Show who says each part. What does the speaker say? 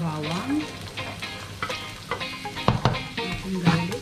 Speaker 1: bawang, ating garlic,